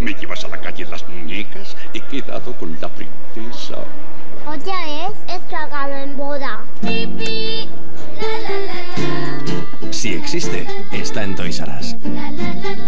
Me llevas a la calle las muñecas, he quedado con la princesa. Otra vez estragado en boda. Pipi, la la la la. Si existe, está en Toys R Us. La la la la.